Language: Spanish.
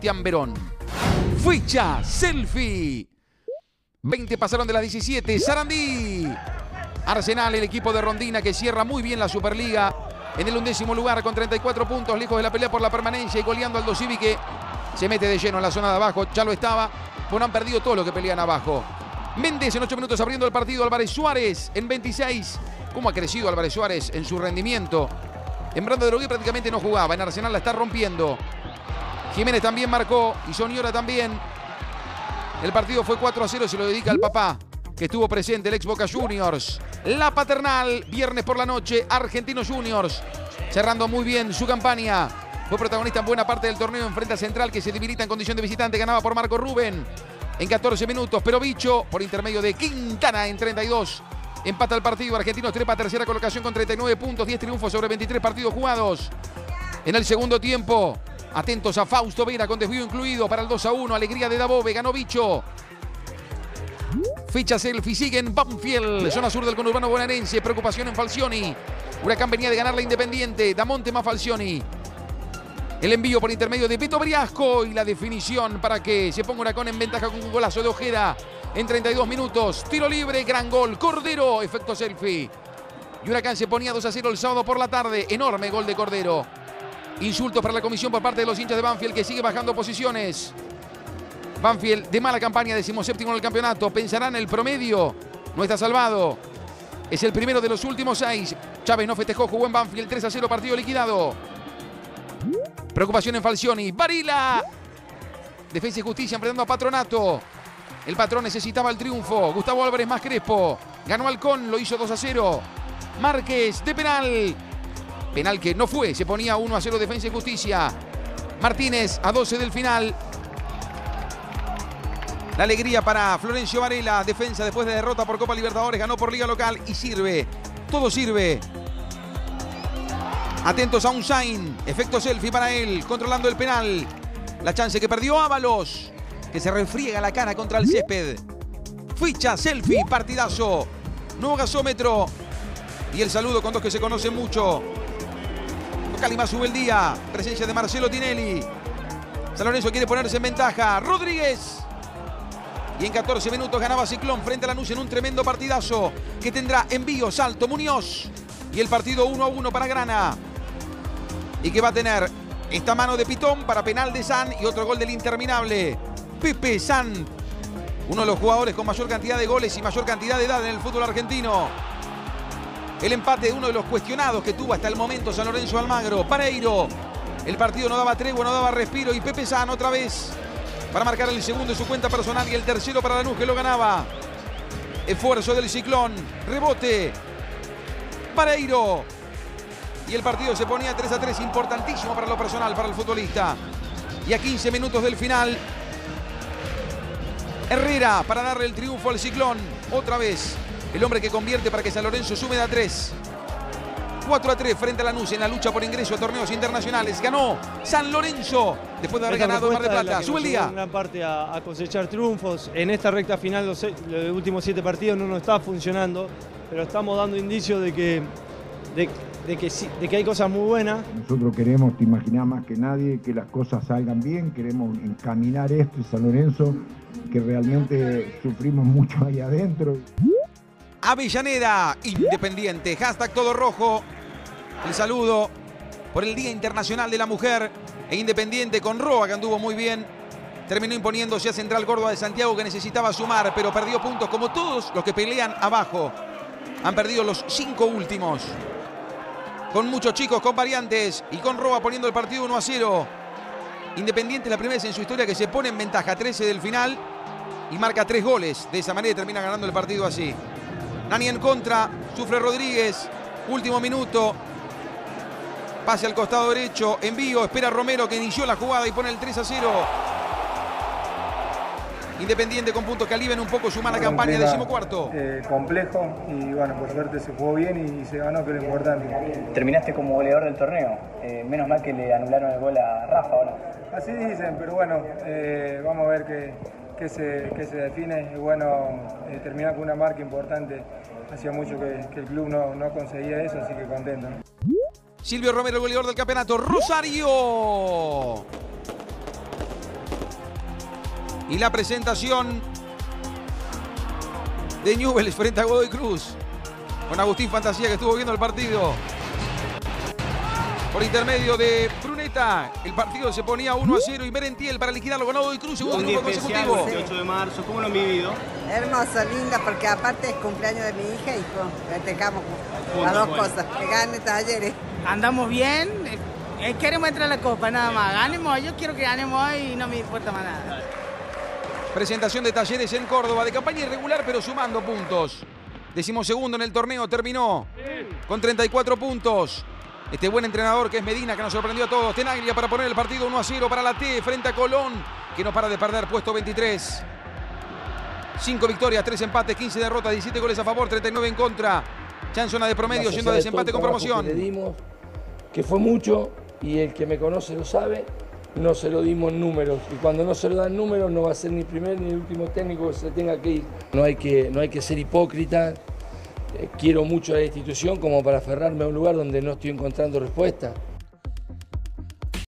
Sebastián Verón. Ficha, selfie. 20 pasaron de las 17. Sarandí. Arsenal, el equipo de Rondina que cierra muy bien la Superliga. En el undécimo lugar con 34 puntos, lejos de la pelea por la permanencia y goleando al Dosivi que se mete de lleno en la zona de abajo. Ya lo estaba, pues han perdido todo lo que pelean abajo. Méndez en 8 minutos abriendo el partido. Álvarez Suárez en 26. ¿Cómo ha crecido Álvarez Suárez en su rendimiento? En Brando de Drogué prácticamente no jugaba. En Arsenal la está rompiendo. Jiménez también marcó y Soniora también. El partido fue 4 a 0, se lo dedica al papá, que estuvo presente, el ex Boca Juniors. La paternal, viernes por la noche, Argentinos Juniors, cerrando muy bien su campaña. Fue protagonista en buena parte del torneo en frente a Central, que se debilita en condición de visitante, ganaba por Marco Rubén en 14 minutos, pero Bicho, por intermedio de Quintana en 32, empata el partido. Argentinos trepa tercera colocación con 39 puntos, 10 triunfos sobre 23 partidos jugados. En el segundo tiempo, Atentos a Fausto Vera con desvío incluido para el 2 a 1. Alegría de Dabove, ganó Bicho. Ficha selfie, sigue en Banfield, zona sur del conurbano bonaerense. Preocupación en Falcioni. Huracán venía de ganar la Independiente. Damonte más Falcioni. El envío por intermedio de Beto Briasco y la definición para que se ponga Huracán en ventaja con un golazo de Ojeda en 32 minutos. Tiro libre, gran gol. Cordero, efecto selfie. Y Huracán se ponía 2 a 0 el sábado por la tarde. Enorme gol de Cordero. Insultos para la comisión por parte de los hinchas de Banfield que sigue bajando posiciones. Banfield de mala campaña, decimoséptimo en el campeonato. Pensará en el promedio. No está salvado. Es el primero de los últimos seis. Chávez no festejó, jugó en Banfield 3 a 0, partido liquidado. Preocupación en Falcioni. Barila. Defensa y Justicia enfrentando a Patronato. El patrón necesitaba el triunfo. Gustavo Álvarez más Crespo. Ganó Halcón, lo hizo 2 a 0. Márquez de penal. Penal que no fue, se ponía 1 a 0 Defensa y Justicia. Martínez a 12 del final. La alegría para Florencio Varela, defensa después de derrota por Copa Libertadores, ganó por Liga Local y sirve. Todo sirve. Atentos a un sign, efecto selfie para él, controlando el penal. La chance que perdió Ábalos, que se refriega la cara contra el césped. Ficha, selfie, partidazo. Nuevo gasómetro. Y el saludo con dos que se conocen mucho. Calima sube el día. Presencia de Marcelo Tinelli. San Lorenzo quiere ponerse en ventaja. Rodríguez. Y en 14 minutos ganaba Ciclón frente a Lanús en un tremendo partidazo que tendrá envío, salto, Muñoz. Y el partido 1 a 1 para Grana. Y que va a tener esta mano de Pitón para penal de San y otro gol del interminable. Pepe San. Uno de los jugadores con mayor cantidad de goles y mayor cantidad de edad en el fútbol argentino. El empate de uno de los cuestionados que tuvo hasta el momento San Lorenzo Almagro. Pareiro. El partido no daba tregua, no daba respiro. Y Pepe San otra vez para marcar el segundo en su cuenta personal y el tercero para Lanús que lo ganaba. Esfuerzo del ciclón. Rebote. Pareiro. Y el partido se ponía 3 a 3. Importantísimo para lo personal, para el futbolista. Y a 15 minutos del final. Herrera para darle el triunfo al ciclón. Otra vez el hombre que convierte para que San Lorenzo sume de a 3. 4 a 3 frente a Lanús en la lucha por ingreso a torneos internacionales. Ganó San Lorenzo después de haber ganado Mar de Plata. Sube el día. En gran parte a, cosechar triunfos. En esta recta final, los, últimos siete partidos no nos está funcionando, pero estamos dando indicios de que, de, que, de que hay cosas muy buenas. Nosotros queremos, te imaginas más que nadie, que las cosas salgan bien, queremos encaminar esto y San Lorenzo, que realmente sufrimos mucho ahí adentro. Avellaneda, Independiente, hashtag todo rojo. El saludo por el Día Internacional de la Mujer e Independiente con Roa, que anduvo muy bien. Terminó imponiéndose a Central Córdoba de Santiago, que necesitaba sumar, pero perdió puntos como todos los que pelean abajo. Han perdido los cinco últimos. Con muchos chicos, con variantes y con Roa poniendo el partido 1 a 0. Independiente la primera vez en su historia que se pone en ventaja 13 del final y marca tres goles. De esa manera termina ganando el partido así. Nani en contra, sufre Rodríguez, último minuto. Pase al costado derecho, envío, espera Romero que inició la jugada y pone el 3 a 0. Independiente con puntos que aliven un poco su mala campaña, decimocuarto. Eh, complejo y bueno, por suerte se jugó bien y se ganó, que es lo importante. Terminaste como goleador del torneo. Eh, menos mal que le anularon el gol a Rafa ahora. Así dicen, pero bueno, eh, vamos a ver qué que se, que se define. Y bueno, eh, terminar con una marca importante. Hacía mucho que, el club no, no, conseguía eso, así que contento. Silvio Romero, el goleador del campeonato. Rosario. Y la presentación de Newell's frente a Godoy Cruz. Con Agustín Fantasía que estuvo viendo el partido. Por intermedio de El partido se ponía 1 a 0 y Merentiel para liquidarlo con Godoy Cruz, segundo Un día triunfo especial, consecutivo. 28 de marzo, ¿cómo lo han vivido? Hermoso, linda, porque aparte es cumpleaños de mi hija y pues, festejamos las dos bueno. cosas, que gane talleres. andamos bien, eh, eh, queremos entrar a la copa, nada más. Ganemos, yo quiero que ganemos hoy y no me importa más nada. Presentación de Talleres en Córdoba, de campaña irregular pero sumando puntos. Decimosegundo en el torneo, terminó con 34 puntos. Este buen entrenador que es Medina, que nos sorprendió a todos. Tenaglia para poner el partido 1 a 0 para la T frente a Colón, que no para de perder puesto 23. 5 victorias, 3 empates, 15 derrotas, 17 goles a favor, 39 en contra. Ya en zona de promedio, yendo a de desempate con promoción. Que le dimos, que fue mucho, y el que me conoce lo sabe, no se lo dimos en números. Y cuando no se lo dan números, no va a ser ni el primer ni el último técnico que se tenga que ir. No hay que, no hay que ser hipócrita. Eh, quiero mucho a la institución como para aferrarme a un lugar donde no estoy encontrando respuesta.